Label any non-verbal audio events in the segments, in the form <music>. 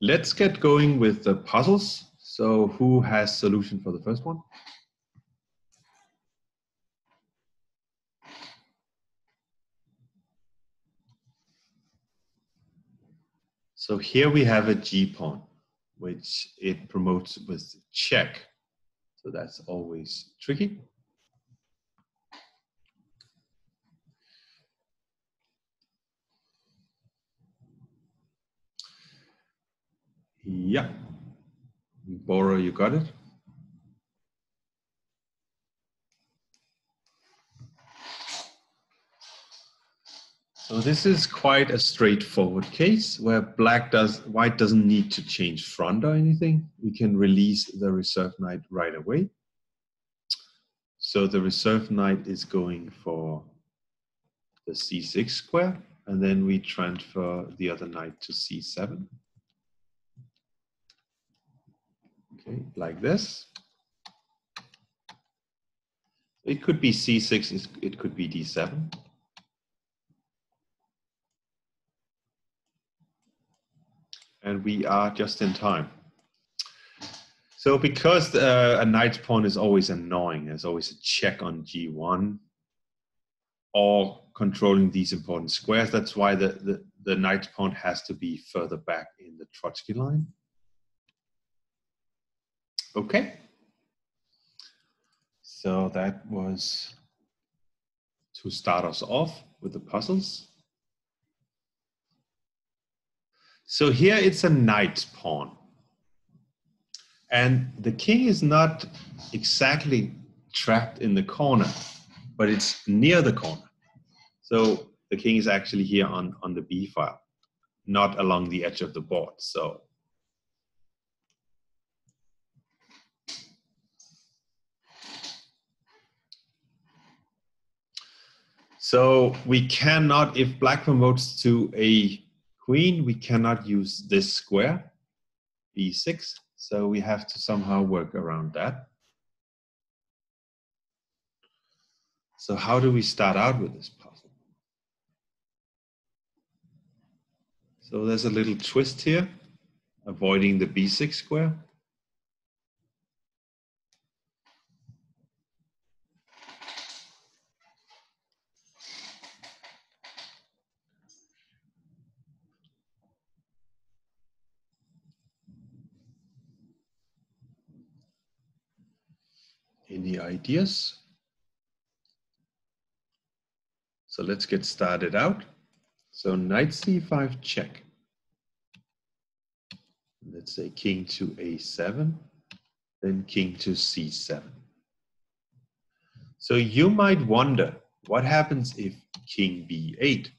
let's get going with the puzzles. So who has solution for the first one? So here we have a G pawn, which it promotes with check. So that's always tricky. Yeah. Boro, you got it? So this is quite a straightforward case where black does white doesn't need to change front or anything. We can release the reserve knight right away. So the reserve knight is going for the c6 square, and then we transfer the other knight to c7. Okay, like this. It could be c6, it could be d7. and we are just in time. So because uh, a knight's pawn is always annoying, there's always a check on g1 or controlling these important squares. That's why the, the, the knight's pawn has to be further back in the Troitzky line. Okay. So that was to start us off with the puzzles. So here it's a knight pawn. And the king is not exactly trapped in the corner, but it's near the corner. So the king is actually here on, on the b file, not along the edge of the board. So So we cannot, if black promotes to a queen, we cannot use this square, b6, so we have to somehow work around that. So how do we start out with this puzzle? So there's a little twist here, avoiding the b6 square. Any ideas? So let's get started out. So knight c5 check. Let's say king to a7, then king to c7. So you might wonder, what happens if king b8?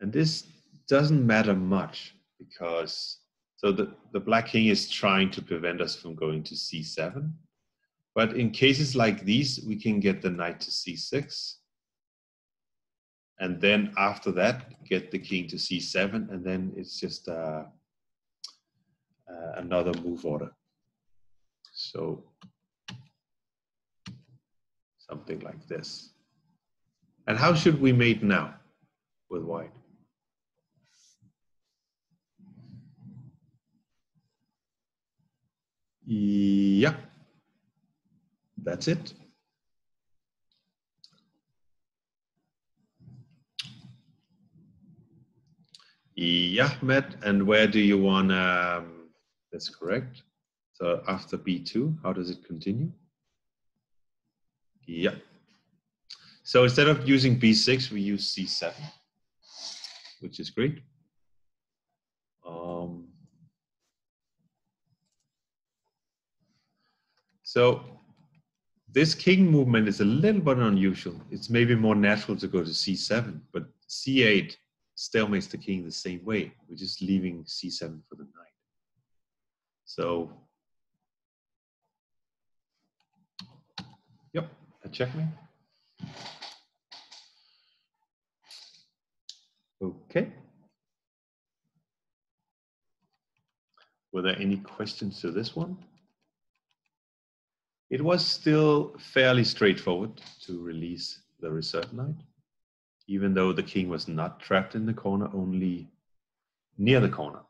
And this doesn't matter much because so the, the black king is trying to prevent us from going to c7. But in cases like these, we can get the knight to c6. And then after that, get the king to c7. And then it's just uh, uh, another move order. So something like this. And how should we mate now with white? Yeah, that's it. Yeah, Matt, and where do you want, um, that's correct. So after B2, how does it continue? Yeah. So instead of using B6, we use C7, which is great. Um, So this king movement is a little bit unusual. It's maybe more natural to go to c7, but c8 stalemates the king the same way. We're just leaving c7 for the knight. So, yep, a checkmate. Okay. Were there any questions to this one? It was still fairly straightforward to release the reserve knight, even though the king was not trapped in the corner, only near the corner.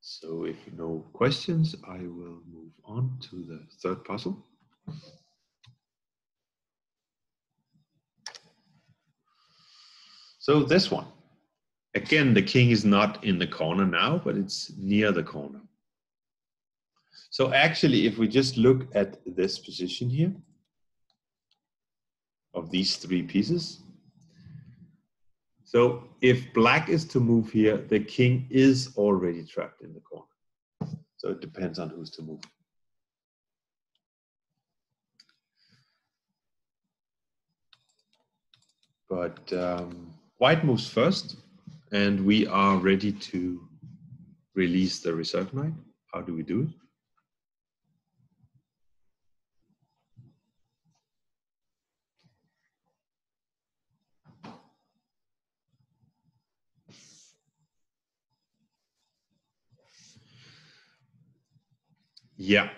So if no questions, I will move on to the third puzzle. So this one, again, the king is not in the corner now, but it's near the corner. So actually, if we just look at this position here of these three pieces, so if black is to move here, the king is already trapped in the corner. So it depends on who's to move. But um, white moves first, and we are ready to release the reserve knight. How do we do it? Yeah.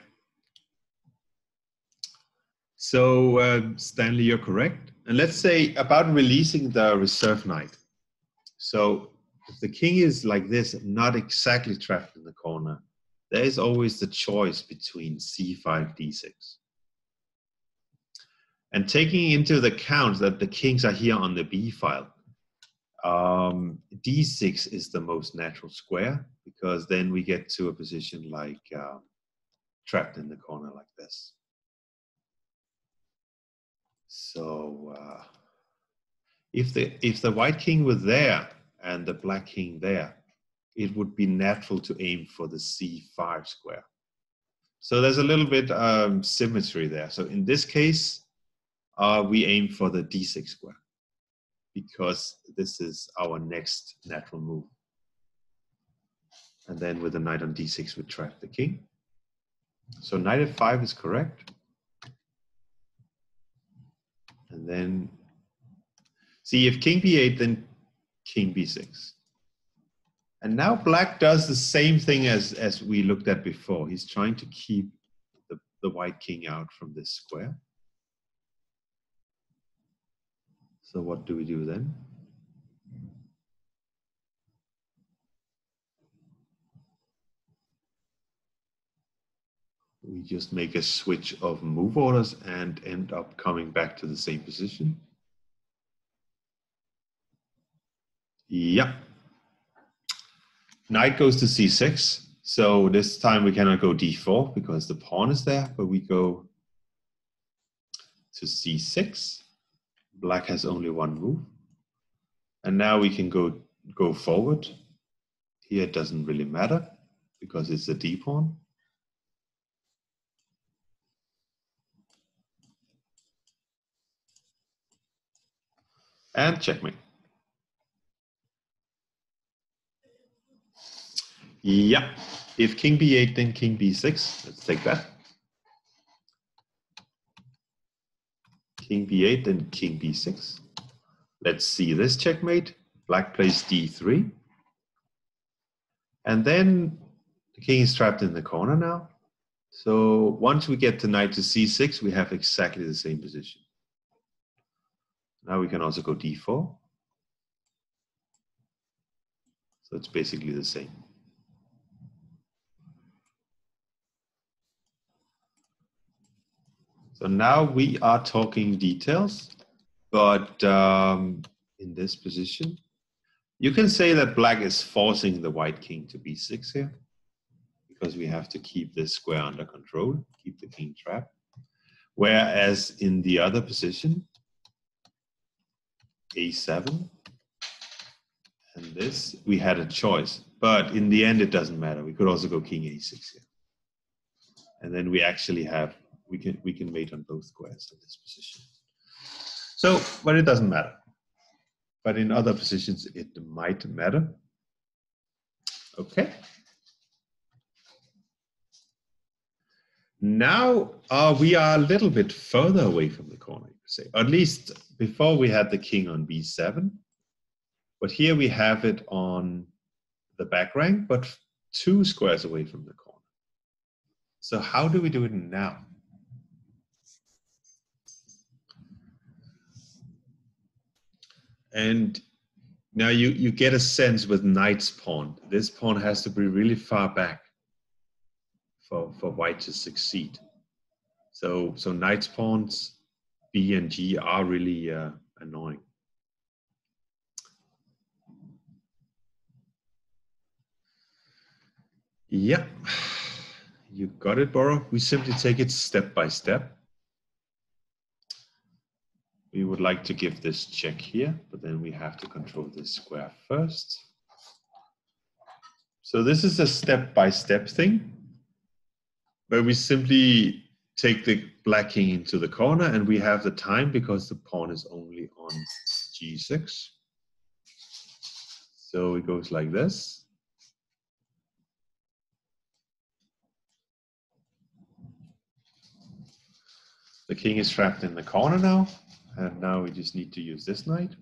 So, uh, Stanley, you're correct. And let's say about releasing the reserve knight. So, if the king is like this, not exactly trapped in the corner, there is always the choice between c5, d6. And taking into the account that the kings are here on the b file, um, d6 is the most natural square because then we get to a position like um, trapped in the corner like this. So uh, if the if the white king were there and the black king there, it would be natural to aim for the c5 square. So there's a little bit um, symmetry there. So in this case, uh, we aim for the d6 square because this is our next natural move. And then with the knight on d6, we trap the king. So knight f5 is correct. And then, see if king b8, then king b6. And now black does the same thing as, as we looked at before. He's trying to keep the, the white king out from this square. So what do we do then? We just make a switch of move orders and end up coming back to the same position. Yeah. Knight goes to c6. So this time we cannot go d4 because the pawn is there, but we go to c6. Black has only one move. And now we can go, go forward. Here it doesn't really matter because it's a d pawn. And checkmate. Yeah, if king b8, then king b6. Let's take that. King b8, then king b6. Let's see this checkmate. Black plays d3. And then the king is trapped in the corner now. So once we get to knight to c6, we have exactly the same position. Now we can also go d4. So it's basically the same. So now we are talking details, but um, in this position, you can say that black is forcing the white king to b6 here, because we have to keep this square under control, keep the king trapped. Whereas in the other position, a7 and this, we had a choice. But in the end, it doesn't matter. We could also go king a6 here. And then we actually have, we can, we can mate on both squares in this position. So, but it doesn't matter. But in other positions, it might matter. Okay. Now uh, we are a little bit further away from the corner, say. At least before we had the king on b7, but here we have it on the back rank, but two squares away from the corner. So how do we do it now? And Now you, you get a sense with knight's pawn. This pawn has to be really far back for, for white to succeed. So, so knight's pawns, B and G are really uh, annoying. Yeah, you got it, Boro. We simply take it step by step. We would like to give this check here, but then we have to control this square first. So this is a step-by-step -step thing, where we simply take the black king into the corner and we have the time because the pawn is only on g6. So it goes like this. The king is trapped in the corner now, and now we just need to use this knight.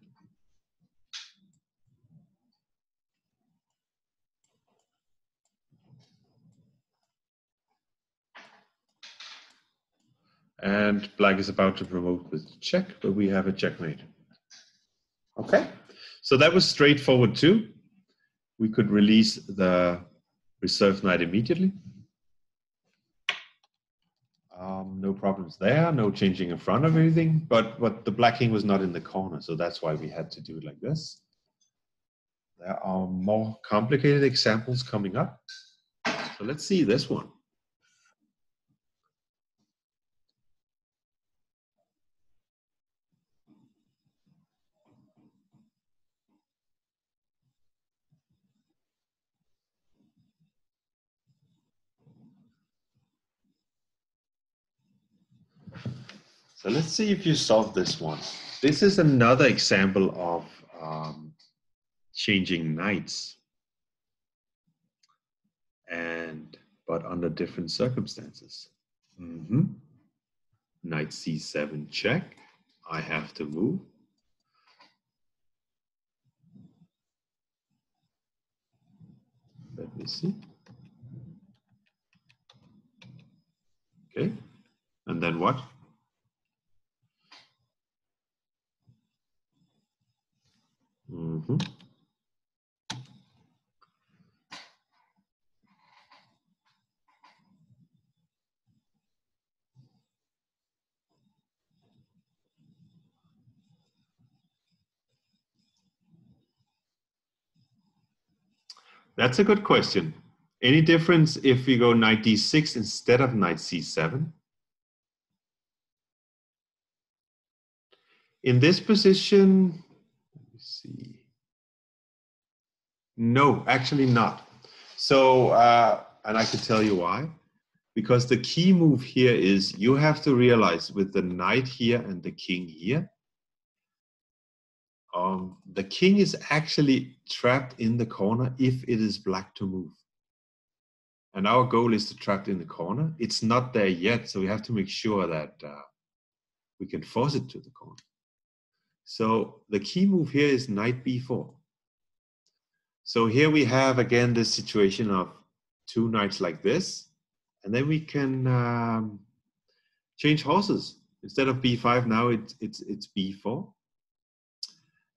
And black is about to promote with check, but we have a checkmate. Okay, so that was straightforward too. We could release the reserve knight immediately. Um, no problems there, no changing in front of anything, but, but the black king was not in the corner, so that's why we had to do it like this. There are more complicated examples coming up. So let's see this one. So let's see if you solve this one. This is another example of um, changing knights. And, but under different circumstances. Mm -hmm. Knight c7 check. I have to move. Let me see. Okay. And then what? Mm -hmm. That's a good question. Any difference if we go knight d6 instead of knight c7? In this position, see. No, actually not. So, uh, and I could tell you why. Because the key move here is you have to realize with the knight here and the king here, um, the king is actually trapped in the corner if it is black to move. And our goal is to trap it in the corner. It's not there yet, so we have to make sure that uh, we can force it to the corner. So the key move here is knight b4. So here we have again this situation of two knights like this, and then we can um, change horses. Instead of b5, now it's it's it's b4,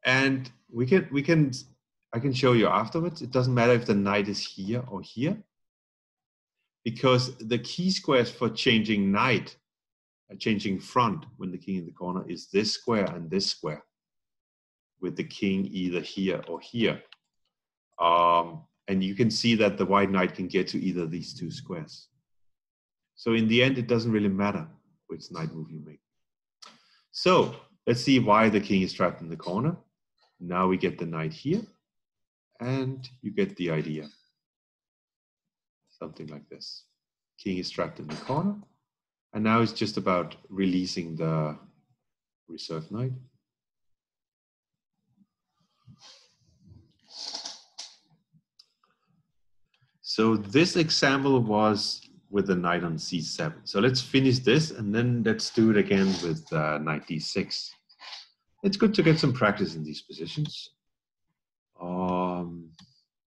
and we can we can I can show you afterwards. It doesn't matter if the knight is here or here, because the key squares for changing knight changing front when the king in the corner is this square and this square with the king either here or here. Um, and you can see that the white knight can get to either these two squares. So in the end, it doesn't really matter which knight move you make. So let's see why the king is trapped in the corner. Now we get the knight here, and you get the idea. Something like this. King is trapped in the corner, and now it's just about releasing the reserve knight. So this example was with the knight on c7. So let's finish this and then let's do it again with uh, knight d6. It's good to get some practice in these positions. Um,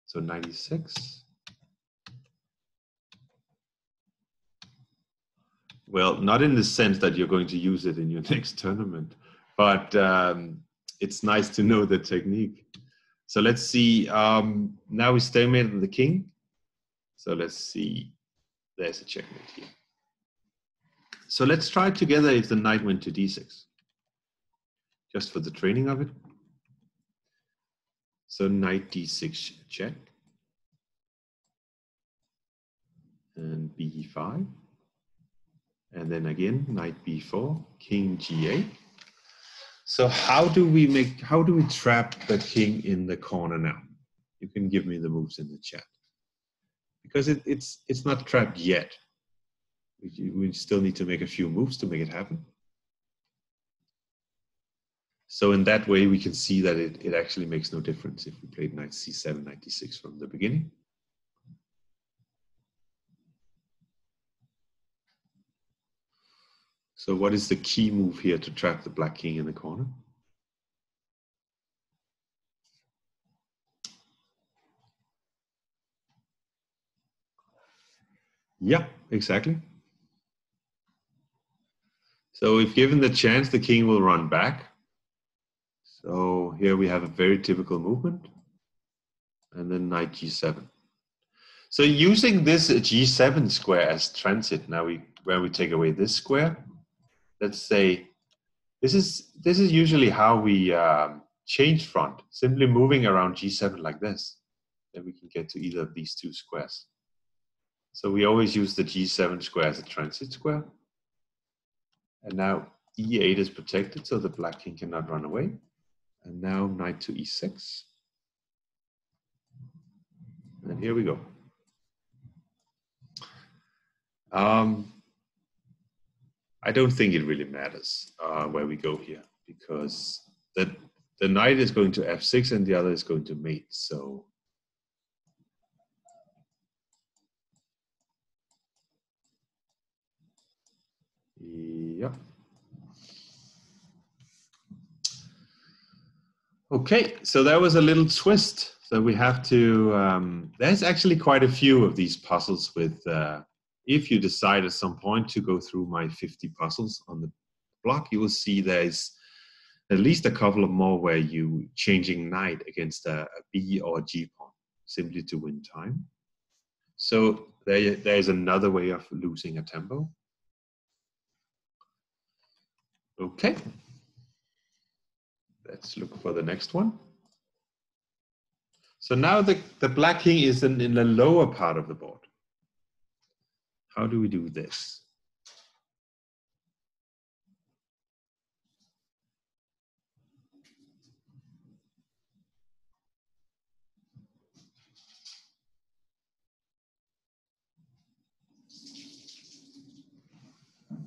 so 96. Well, not in the sense that you're going to use it in your <laughs> next tournament, but um, it's nice to know the technique. So let's see. Um, now we stalemated the king. So let's see. There's a checkmate here. So let's try together if the knight went to d6, just for the training of it. So knight d6 check. And b5. And then again, knight b4, king g8. So how do we make, how do we trap the king in the corner now? You can give me the moves in the chat. Because it, it's, it's not trapped yet. We, we still need to make a few moves to make it happen. So in that way, we can see that it, it actually makes no difference if we played knight c7, knight d6 from the beginning. So what is the key move here to trap the black king in the corner? Yeah, exactly. So if given the chance, the king will run back. So here we have a very typical movement. And then knight g7. So using this g7 square as transit, now we where we take away this square, let's say this is this is usually how we um, change front simply moving around g7 like this. Then we can get to either of these two squares. So we always use the g7 square as a transit square. And now e8 is protected so the black king cannot run away. And now knight to e6 and here we go. Um, I don't think it really matters uh, where we go here because the the knight is going to f6 and the other is going to mate. So yeah. Okay, so that was a little twist. So we have to. Um, there's actually quite a few of these puzzles with. Uh, if you decide at some point to go through my 50 puzzles on the block, you will see there's at least a couple of more where you changing knight against a, a B or a G pawn simply to win time. So there, there's another way of losing a tempo. Okay. Let's look for the next one. So now the, the black king is in, in the lower part of the board. How do we do this?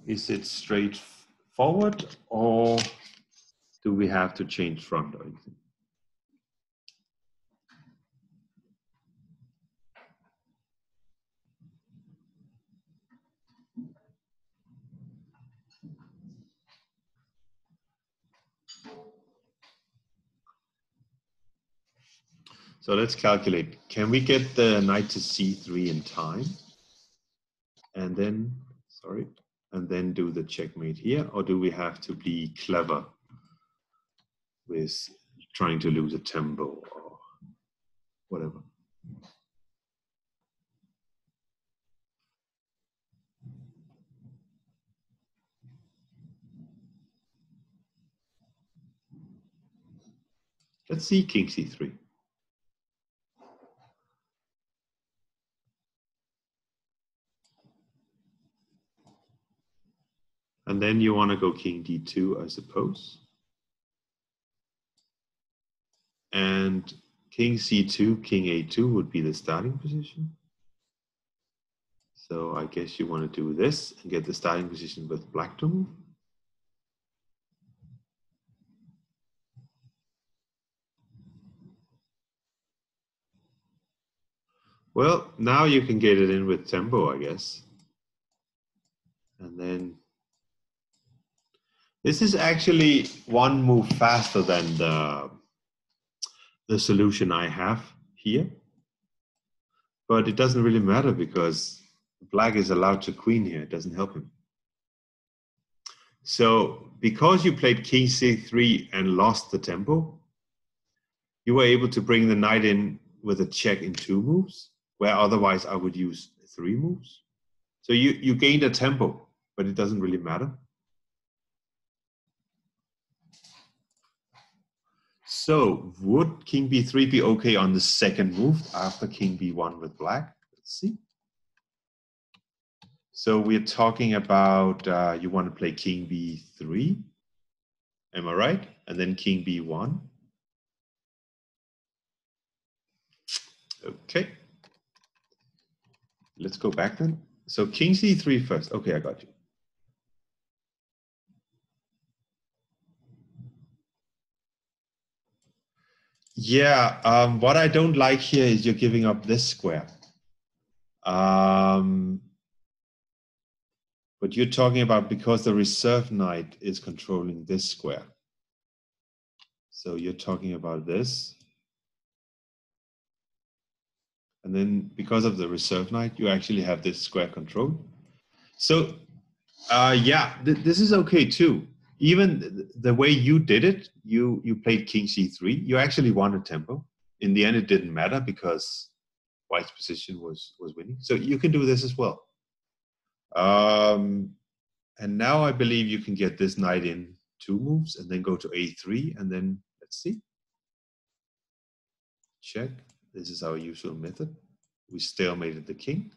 Is it straightforward or do we have to change front or anything? So let's calculate. Can we get the knight to c3 in time? And then, sorry, and then do the checkmate here? Or do we have to be clever with trying to lose a tempo or whatever? Let's see king c3. And then you want to go king d2, I suppose. And king c2, king a2 would be the starting position. So I guess you want to do this and get the starting position with black to move. Well, now you can get it in with tempo, I guess. And then this is actually one move faster than the, the solution I have here. But it doesn't really matter because black is allowed to queen here. It doesn't help him. So because you played king c3 and lost the tempo, you were able to bring the knight in with a check in two moves, where otherwise I would use three moves. So you, you gained a tempo, but it doesn't really matter. So would king b3 be okay on the second move after king b1 with black? Let's see. So we're talking about uh, you want to play king b3. Am I right? And then king b1. Okay. Let's go back then. So king c3 first. Okay, I got you. Yeah, um, what I don't like here is you're giving up this square. Um, but you're talking about because the reserve knight is controlling this square. So you're talking about this. And then because of the reserve knight, you actually have this square control. So uh, yeah, th this is okay too. Even the way you did it, you, you played king c3, you actually won a tempo. In the end, it didn't matter because white's position was, was winning. So you can do this as well. Um, and now I believe you can get this knight in two moves and then go to a3 and then let's see. Check. This is our usual method. We stalemated the king.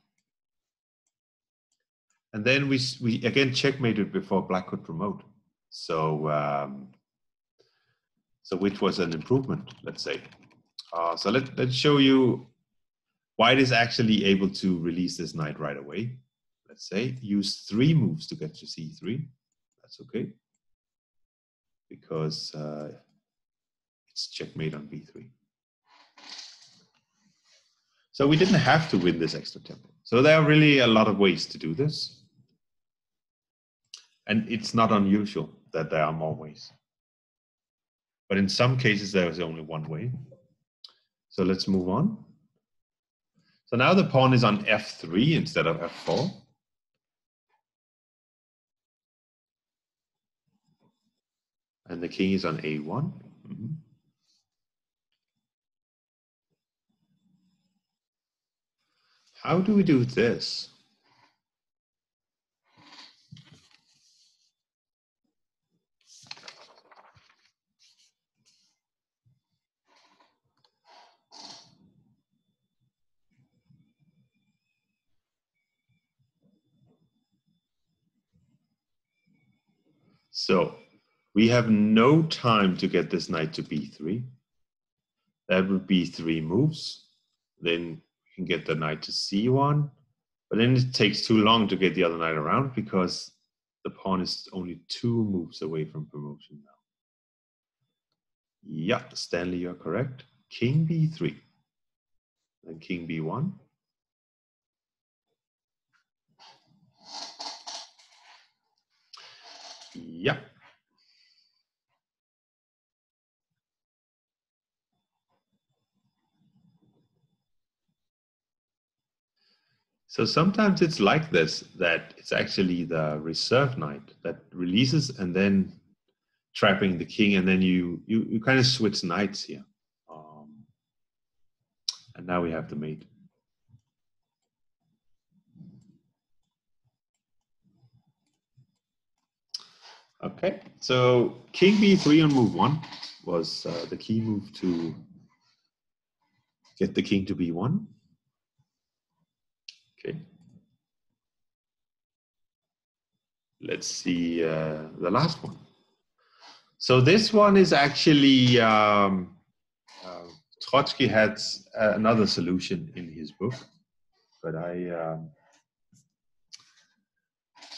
And then we, we again checkmated before black could promote. So, um, so which was an improvement, let's say. Uh, so let, let's show you why is actually able to release this knight right away. Let's say use three moves to get to c3. That's okay. Because uh, it's checkmate on b3. So we didn't have to win this extra tempo. So there are really a lot of ways to do this. And it's not unusual that there are more ways. But in some cases, there is only one way. So let's move on. So now the pawn is on f3 instead of f4. And the king is on a1. Mm -hmm. How do we do this? So we have no time to get this knight to b3. That would be three moves. Then we can get the knight to c1, but then it takes too long to get the other knight around because the pawn is only two moves away from promotion now. Yeah, Stanley, you're correct. King b3, then king b1. Yeah. So sometimes it's like this, that it's actually the reserve knight that releases and then trapping the king, and then you you, you kind of switch knights here. Um, and now we have the mate. Okay, so king b3 on move one was uh, the key move to get the king to b1. Okay. Let's see uh, the last one. So this one is actually, um, uh, Troitzky had another solution in his book, but I, um,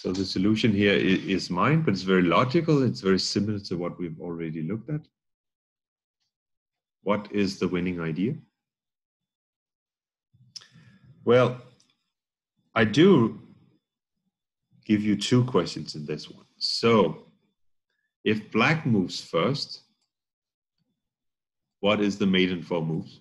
so the solution here is, mine, but it's very logical. It's very similar to what we've already looked at. What is the winning idea? Well, I do give you two questions in this one. So, if black moves first, what is the maiden four moves?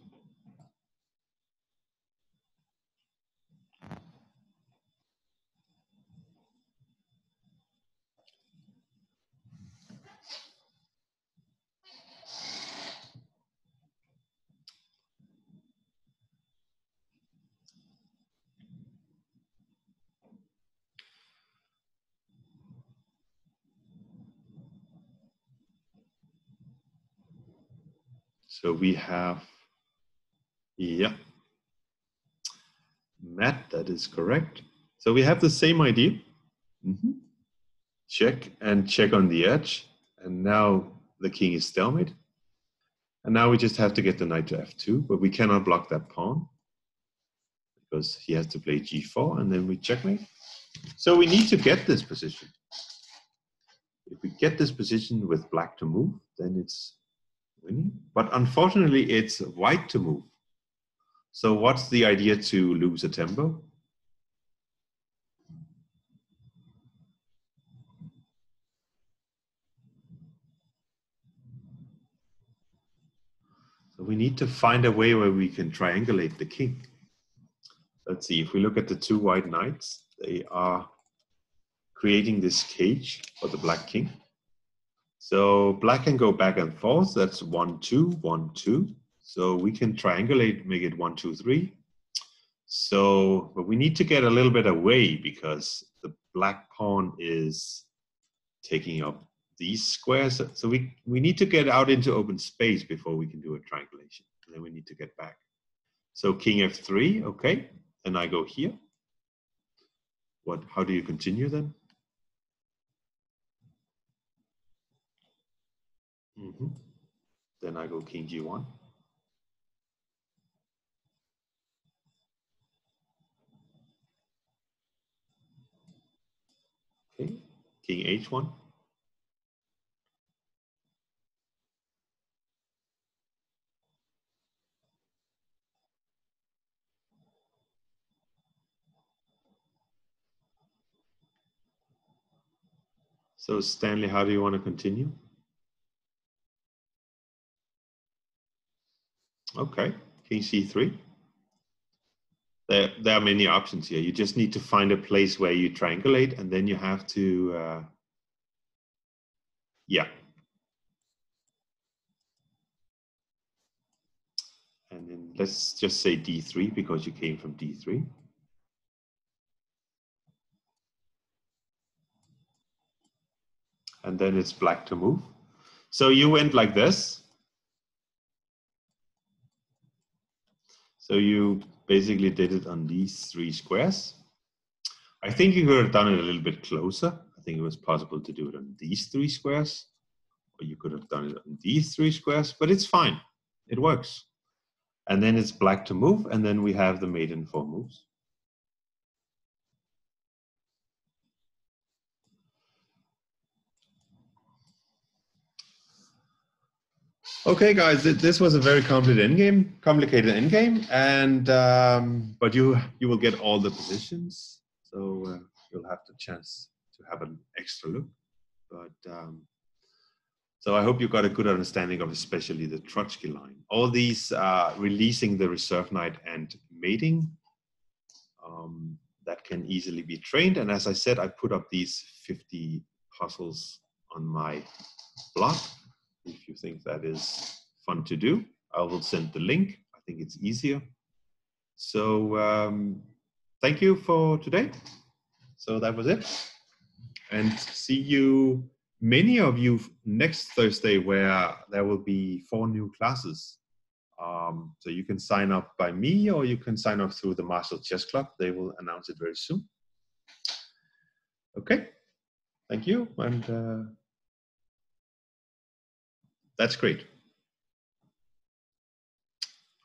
So we have, yeah, Matt, that is correct. So we have the same idea. Mm -hmm. Check and check on the edge. And now the king is stalemate. And now we just have to get the knight to f2, but we cannot block that pawn because he has to play g4 and then we checkmate. So we need to get this position. If we get this position with black to move, then it's. But unfortunately, it's white to move. So what's the idea to lose a tempo? So we need to find a way where we can triangulate the king. Let's see, if we look at the two white knights, they are creating this cage for the black king. So black can go back and forth. That's one, two, one, two. So we can triangulate, make it one, two, three. So, but we need to get a little bit away because the black pawn is taking up these squares. So we, we need to get out into open space before we can do a triangulation. And then we need to get back. So king f3, okay. And I go here. What, how do you continue then? Mm -hmm. Then I go king g1. Okay, king h1. So Stanley, how do you want to continue? Okay, king c3. There, there are many options here. You just need to find a place where you triangulate and then you have to, uh, yeah. And then let's just say d3 because you came from d3. and then it's black to move. So you went like this. So you basically did it on these three squares. I think you could have done it a little bit closer. I think it was possible to do it on these three squares, or you could have done it on these three squares, but it's fine. It works. And then it's black to move, and then we have the maiden four moves. Okay, guys, this was a very complicated endgame, complicated endgame, and um, but you you will get all the positions, so uh, you'll have the chance to have an extra look. But um, so I hope you got a good understanding of especially the Troitzky line. All these uh, releasing the reserve knight and mating um, that can easily be trained. And as I said, I put up these 50 puzzles on my blog if you think that is fun to do. I will send the link. I think it's easier. So um, thank you for today. So that was it. And see you, many of you, next Thursday, where there will be four new classes. Um, so you can sign up by me or you can sign up through the Marshall Chess Club. They will announce it very soon. Okay, thank you. And uh, that's great.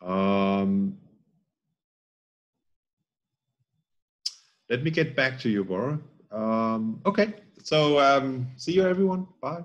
Um, let me get back to you, Bora. Um, okay, so um, see you everyone. Bye.